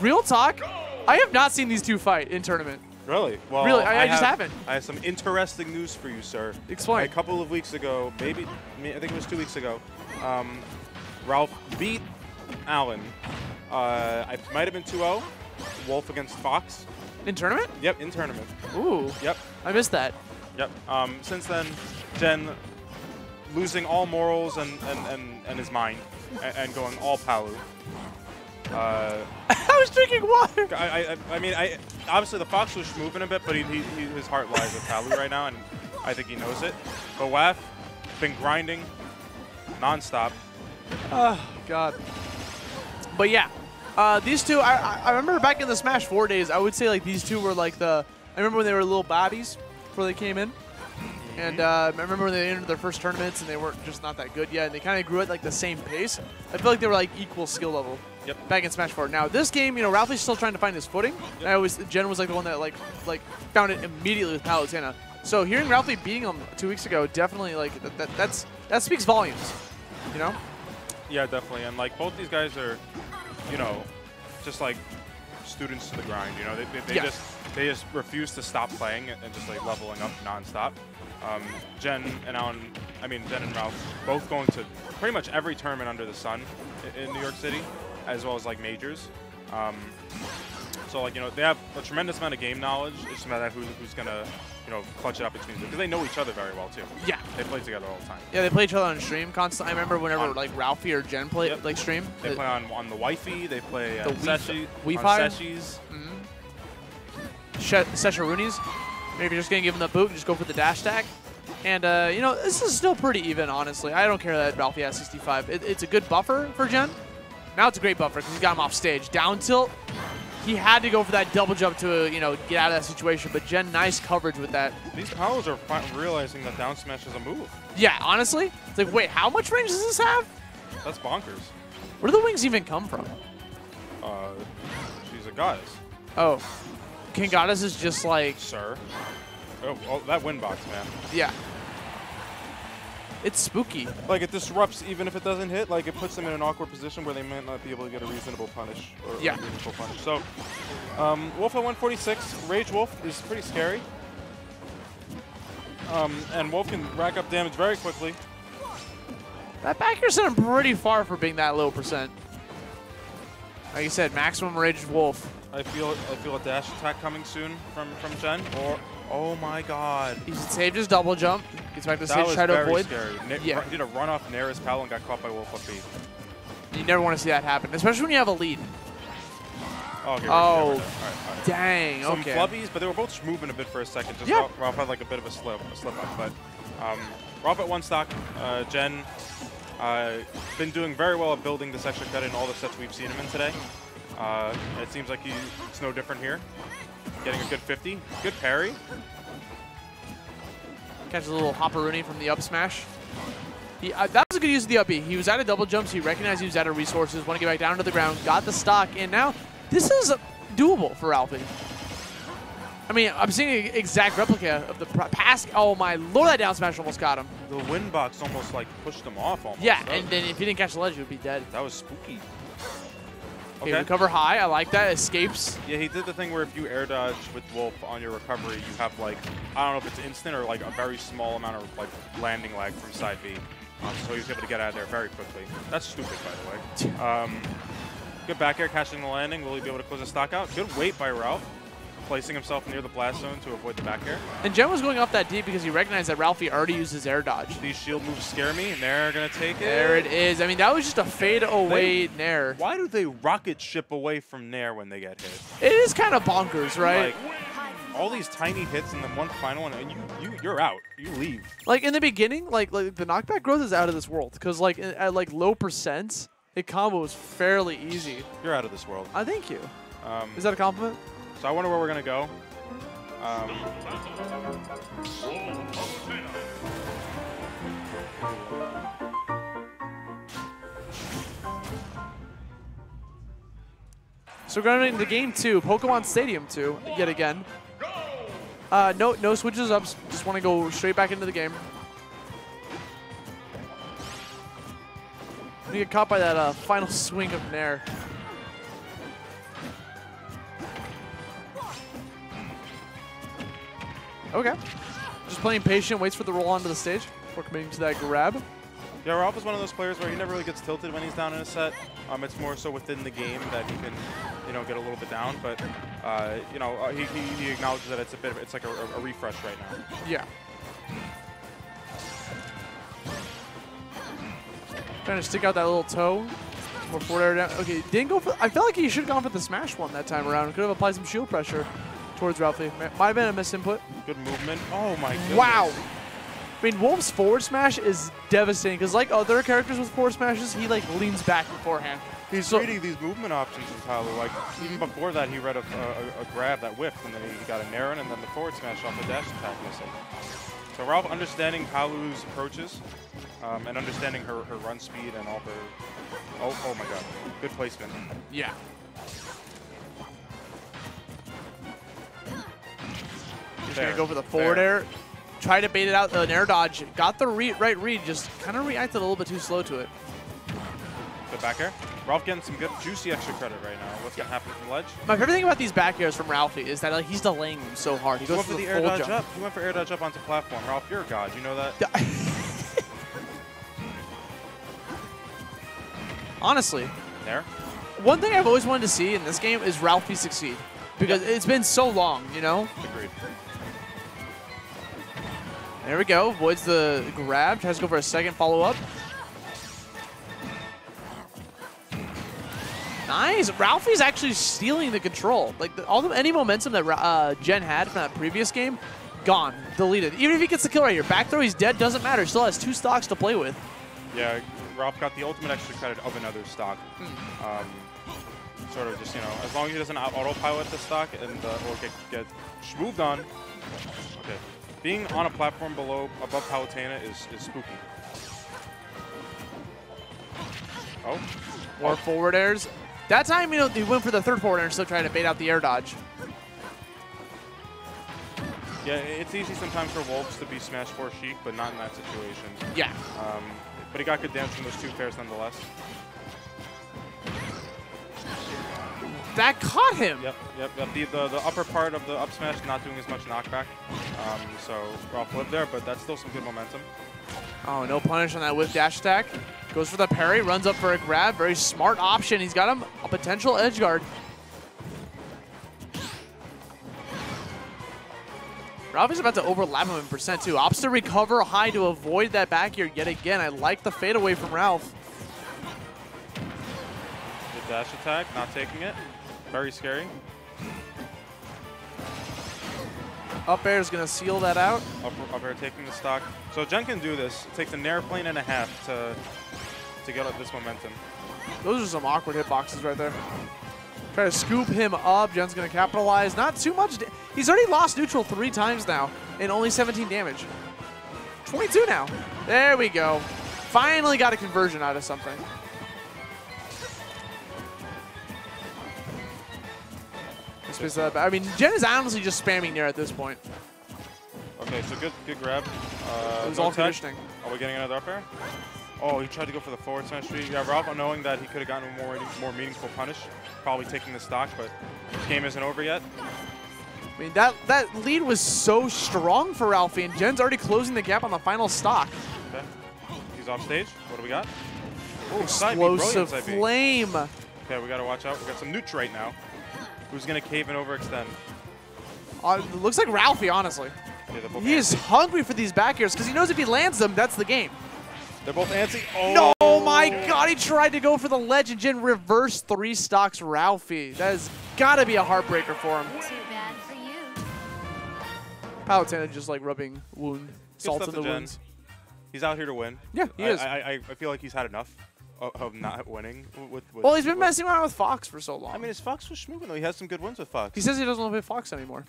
real talk, I have not seen these two fight in tournament. Really? Well, Really, I- I just have- haven't. I have some interesting news for you, sir. Explain. A couple of weeks ago, maybe, I think it was two weeks ago, um, Ralph beat Allen. Uh, I might have been 2-0. Wolf against Fox. In tournament? Yep, in tournament. Ooh, Yep, I missed that. yep. Um, since then, Gen losing all morals and, and, and, and his mind and, and going all Palu. Uh, I was drinking water. I, I, I mean, I obviously the Fox was moving a bit, but he, he, he, his heart lies with Palu right now, and I think he knows it. But WAF been grinding nonstop. Oh, God. But yeah, uh, these two, I, I- remember back in the Smash 4 days, I would say like these two were like the, I remember when they were little babbies before they came in. And uh, I remember when they entered their first tournaments and they weren't just not that good yet, and they kind of grew at like the same pace. I feel like they were like equal skill level. Yep. Back in Smash 4. Now this game, you know, Ralphie's still trying to find his footing. And I always Gen was like the one that like like found it immediately with Palutena. So hearing Ralphie beating him two weeks ago, definitely like that, that that's that speaks volumes. You know. Yeah, definitely. And like both these guys are, you know, just like students to the grind. You know, they, they, they Yeah. just they just refuse to stop playing and just like leveling up nonstop. Um, Gen and Alan, I mean Gen and Ralph, both going to pretty much every tournament under the sun i- in New York City, as well as like majors. Um, so like you know they have a tremendous amount of game knowledge. It's just a matter of who, who's gonna you know clutch it up between them because they know each other very well too. Yeah. They play together all the time. Yeah, they play each other on stream constantly. I remember whenever On- like Ralphie or Gen play Yep. like stream. They play on, on the wifey. They play The uh, Wii- Seshi, Fire? Seshi's. She- Sesharoonies. Maybe you're just gonna give him the boot and just go for the dash attack. And uh, you know, this is still pretty even, honestly. I don't care that Ralphie has 65. It, it's a good buffer for Gen. Now it's a great buffer because he's got him off stage. Down tilt, he had to go for that double jump to you know get out of that situation. But Gen, nice coverage with that. These powers are realizing that down smash is a move. Yeah, honestly, it's like, wait, how much range does this have? That's bonkers. Where do the wings even come from? Uh, she's a goddess, Oh, King Goddess is just like, sir. Oh, oh, that wind box, man. yeah. It's spooky. Like it disrupts even if it doesn't hit. Like it puts them in an awkward position where they might not be able to get a reasonable punish or Yeah. a meaningful punish. So, um, Wolf at 146, Rage Wolf is pretty scary. Um, and Wolf can rack up damage very quickly. That back air sent him pretty far for being that low percent. Like you said, maximum rage wolf. I feel I feel a dash attack coming soon from from Gen. Or oh my God. He saved his double jump. Gets back to the That stage, was try to very avoid. scary. Na- Yeah. Did a run off Nair's Pal and got caught by Wolf up You never want to see that happen, especially when you have a lead. Oh, here we go. Oh, All right, all right. Dang. Some okay. flubbies, but they were both moving a bit for a second. Just Yeah. Ralph, Ralph had like a bit of a slip, a slip up. But um, Ralph at one stock, uh, Gen, uh, been doing very well at building this extra cut in all the sets we've seen him in today. Uh, it seems like he, it's no different here. Getting a good 50, good parry. Catches a little hopperoonie from the up smash. He, uh, that was a good use of the up B. He was out of double jumps. He recognized he was out of resources. Want to get back down to the ground. Got the stock, and now this is doable for Ralphie. I mean, I'm seeing an exact replica of the past. Oh my lord, that down smash almost got him. The win box almost like pushed him off almost. Yeah, and then if he didn't catch the ledge, he would be dead. that was spooky. Okay, recover high. I like that. Escapes. Yeah, he did the thing where if you air dodge with Wolf on your recovery, you have like, I don't know if it's instant or like a very small amount of like landing lag from side B. Um, so he was able to get out of there very quickly. That's stupid, by the way. Um, good back air catching the landing. Will he be able to close the stock out? Good wait by Ralph, placing himself near the blast zone to avoid the back air. And Gen was going off that deep because he recognized that Ralphie already used his air dodge. These shield moves scare me, and they're going to take it. There it is. I mean, that was just a fade away nair. Why do they rocket ship away from Nair when they get hit? It is kind of bonkers, right? Like, all these tiny hits and then one final one, and you, you, you're out. You leave. Like in the beginning, like like the knockback growth is out of this world because like at like low percents, a combo is fairly easy. You're out of this world. I thank you. Um, Is that a compliment? So I wonder where we're gonna go. Um, So we're going into game two, Pokemon Stadium two, yet again. Uh, no no switches up. Just want to go straight back into the game. We get caught by that uh, final swing of Nair. Okay. Just playing patient, waits for the roll onto the stage before committing to that grab. Yeah, Ralph is one of those players where he never really gets tilted when he's down in a set. Um, it's more so within the game that he can, you know, get a little bit down. But, uh, you know, uh, he, he, he acknowledges that it's a bit of, it's like a, a refresh right now. Yeah. Trying to stick out that little toe. More forward air down. Okay, didn't go for. I felt like he should have gone for the smash one that time around. Could have applied some shield pressure towards Ralphie. Might have been a misinput. Good movement. Oh my god. Wow. I mean, Wolf's forward smash is devastating because, like other characters with forward smashes, he like leans back beforehand. He's So- reading these movement options entirely. Like even before that, he read a, a, a grab that whiffed, and then he got a nair and then the forward smash off the dash attack missile. So Ralph understanding Palu's approaches, um, and understanding her, her run speed and all her. Oh, oh my God! Good placement. Yeah. He's Fair, gonna go for the forward fair. air. Try to bait it out, an air dodge. Got the re right read, just kind of reacted a little bit too slow to it. Good back air. Ralph getting some good juicy extra credit right now. What's gonna happen from ledge? My favorite thing about these back airs from Ralphie is that like he's delaying them so hard. He He goes went for the, the air dodge jump. up. He went for air dodge up onto platform. Ralph, you're a god. You know that? Honestly, There. one thing I've always wanted to see in this game is Ralphie succeed because it's been so long, you know. Agreed. There we go. Avoids the grab. Tries to go for a second follow up. Nice. Ralphie's actually stealing the control. Like the, all the any momentum that uh, Gen had from that previous game, gone, deleted. Even if he gets the kill right here, back throw he's dead. Doesn't matter. Still has two stocks to play with. Yeah, Ralph got the ultimate extra credit of another stock. Hmm. Um, sort of just, you know, as long as he doesn't autopilot the stock and uh, or get, get moved on. Okay. Being on a platform below, above Palutena is, is spooky. Oh. More Oh, forward airs. That time, you know, he went for the third forward air and still trying to bait out the air dodge. Yeah, it's easy sometimes for Wolves to be Smash 4 chic, but not in that situation. Yeah. Um, but he got good damage from those two pairs nonetheless. That caught him. Yep, yep, yep. The, the, the upper part of the up smash not doing as much knockback. Um, so Ralph lived there, but that's still some good momentum. Oh, no punish on that whip dash attack. Goes for the parry, runs up for a grab. Very smart option. He's got him a potential edge guard. Ralph is about to overlap him in percent too. Opts to recover high to avoid that back air yet again. I like the fadeaway from Ralph. The dash attack, not taking it. Very scary. Up air is going to seal that out. Up, up air taking the stock. So Gen can do this. It takes an airplane and a half to to get up this momentum. Those are some awkward hitboxes right there. Try to scoop him up. Gen's going to capitalize. Not too much. He's already lost neutral three times now and only 17 damage. 22 now. There we go. Finally got a conversion out of something. Let's that. I mean, Gen is honestly just spamming nair at this point. Okay, so good good grab. Uh, It was no all tech. conditioning. Are we getting another up air? Oh, he tried to go for the forward smash three. Yeah, Ralph, knowing that he could have gotten a more more meaningful punish, probably taking the stock, but this game isn't over yet. I mean, that, that lead was so strong for Ralphie, and Gen's already closing the gap on the final stock. Okay. He's off stage. What do we got? Oh, Side B, brilliant explosive flame. Okay, we gotta watch out. We got some neuts right now. Who's gonna cave and overextend? Uh, looks like Ralphie, honestly. Yeah, both He is hungry for these back airs because he knows if he lands them, that's the game. They're both antsy. Oh No, oh my God, he tried to go for the ledge and Jin reverse three stocks Ralphie. That has got to be a heartbreaker for him. Too bad for you. Palutena just like rubbing wound, salt in to the wounds. He's out here to win. Yeah, he I, is. I, I, I feel like he's had enough of, of not winning. With, with, well, he's been with- messing around with Fox for so long. I mean, his Fox was schmoovin' though. He has some good wins with Fox. he says he doesn't want to play Fox anymore.